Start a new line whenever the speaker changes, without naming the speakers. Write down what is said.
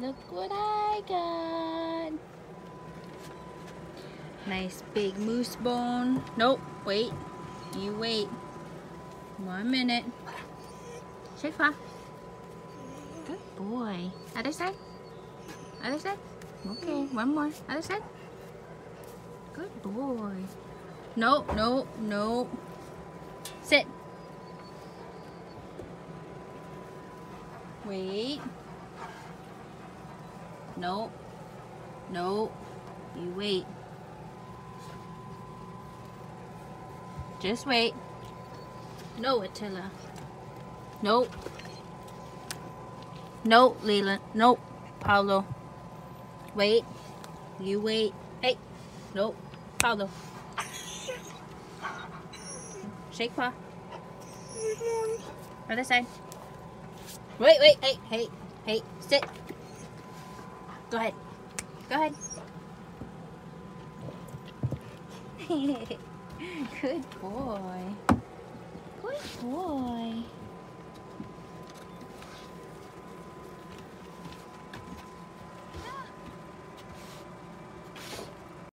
Look what I got. Nice big moose bone. Nope, wait. You wait. One minute. Shake paw. Good boy. Other side. Other side. Okay, one more. Other side. Good boy. No, no, no. Sit. Wait. No. No. You wait. Just wait. No, Attila. Nope. No, Leland. Nope. Paulo. Wait. You wait. Hey. Nope. Paulo. Shake paw. Other side. Wait, wait, hey, hey, hey, sit. Go ahead. Go ahead. Good boy. Good boy.